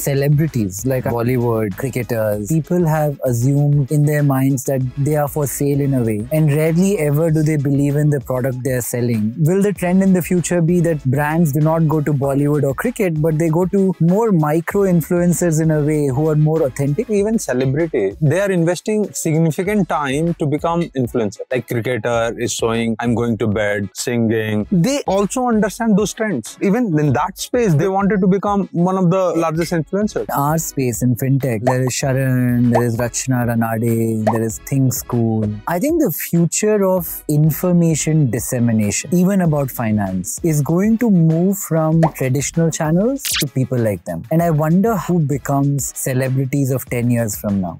celebrities like Bollywood, cricketers, people have assumed in their minds that they are for sale in a way, and rarely ever do they believe in the product they are selling. Will the trend in the future be that brands do not go to Bollywood or cricket, but they go to more micro influencers in a way who are more authentic? Even celebrity, they are investing significant time to become influencer. Like cricketer is showing, I'm going to bed, singing. They also understand those trends. Even in that space, they wanted to become one of the largest influencers. Our space in fintech, there is Sharan, there is Rachna Ranade, there is Think School. I think the future of information dissemination, even about finance, is going to move from traditional channels to people like them. And I wonder who becomes celebrities of 10 years from now.